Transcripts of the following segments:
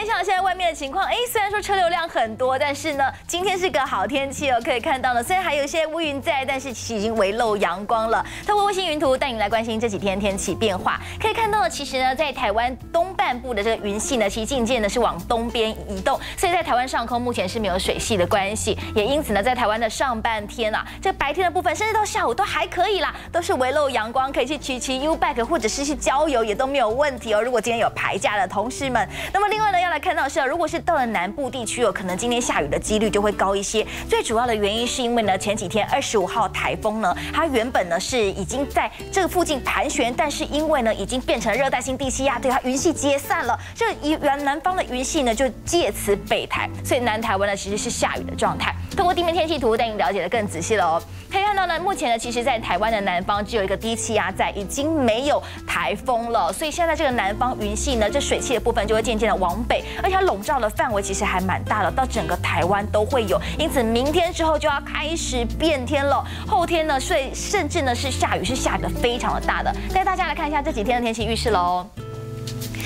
看一下现在外面的情况，哎，虽然说车流量很多，但是呢，今天是个好天气哦。可以看到呢，虽然还有一些乌云在，但是其实已经微露阳光了。透过卫星云图带你来关心这几天天气变化。可以看到呢，其实呢，在台湾东半部的这个云系呢，其实渐渐的是往东边移动，所以在台湾上空目前是没有水系的关系，也因此呢，在台湾的上半天啊，这白天的部分，甚至到下午都还可以啦，都是微露阳光，可以去骑骑 U bike 或者是去郊游也都没有问题哦。如果今天有排假的同事们，那么另外呢，要来看到是，如果是到了南部地区哦，可能今天下雨的几率就会高一些。最主要的原因是因为呢，前几天二十五号台风呢，它原本呢是已经在这个附近盘旋，但是因为呢已经变成热带性低气压，对它云系解散了，这一原南方的云系呢就借此北台，所以南台湾呢其实是下雨的状态。通过地面天气图带你了解的更仔细了哦。可以看到呢，目前呢，其实在台湾的南方只有一个低气压在，已经没有台风了，所以现在这个南方云系呢，这水汽的部分就会渐渐的往北，而且它笼罩的范围其实还蛮大的，到整个台湾都会有，因此明天之后就要开始变天了，后天呢，所以甚至呢是下雨，是下得非常的大的，带大家来看一下这几天的天气预示喽。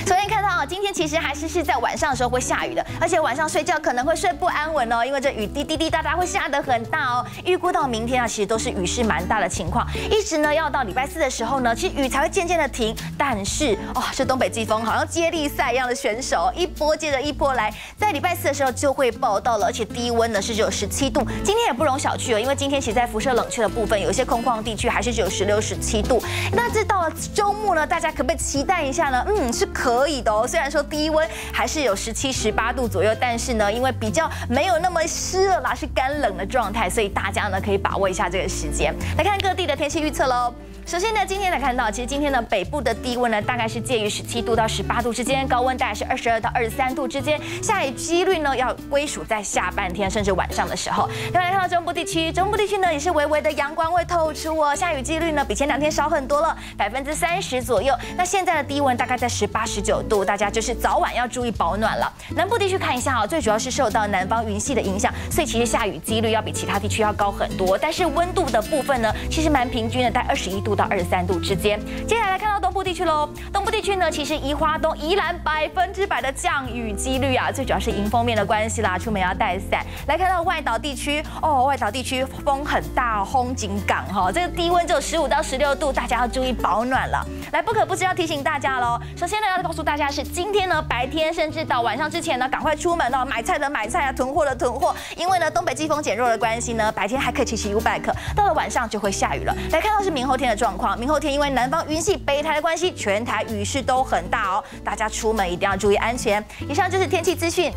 昨天看到啊，今天其实还是是在晚上的时候会下雨的，而且晚上睡觉可能会睡不安稳哦，因为这雨滴滴滴答答会下得很大哦。预估到明天啊，其实都是雨势蛮大的情况，一直呢要到礼拜四的时候呢，其实雨才会渐渐的停。但是哦，这东北季风好像接力赛一样的选手，一波接着一波来，在礼拜四的时候就会报到了，而且低温呢是只有十七度，今天也不容小觑哦，因为今天其实在辐射冷却的部分，有一些空旷地区还是只有十六、十七度。那这到了周末呢，大家可不可以期待一下呢？嗯，是可。可以的哦，虽然说低温还是有十七、十八度左右，但是呢，因为比较没有那么湿热啦，是干冷的状态，所以大家呢可以把握一下这个时间，来看各地的天气预测喽。首先呢，今天来看到，其实今天呢，北部的低温呢，大概是介于十七度到十八度之间，高温大概是二十二到二十三度之间，下雨几率呢，要归属在下半天甚至晚上的时候。另外来看到中部地区，中部地区呢，也是微微的阳光会透出哦，下雨几率呢，比前两天少很多了，百分之三十左右。那现在的低温大概在十八、十九度，大家就是早晚要注意保暖了。南部地区看一下啊，最主要是受到南方云系的影响，所以其实下雨几率要比其他地区要高很多。但是温度的部分呢，其实蛮平均的，在二十一度。到二十三度之间。接下来看到东部地区喽，东部地区呢，其实宜花东、宜兰百分之百的降雨几率啊，最主要是迎风面的关系啦，出门要带伞。来看到外岛地区哦，外岛地区风很大，风景港哈，这个低温只有十五到十六度，大家要注意保暖了。来，不可不知要提醒大家喽，首先呢，要告告诉大家是今天呢，白天甚至到晚上之前呢，赶快出门哦，买菜的买菜啊，囤货的囤货，因为呢，东北季风减弱的关系呢，白天还可以骑骑 U bike，到了晚上就会下雨了。来看到是明后天的状况，明后天因为南方云系北台的关系，全台雨势都很大哦，大家出门一定要注意安全。以上就是天气资讯。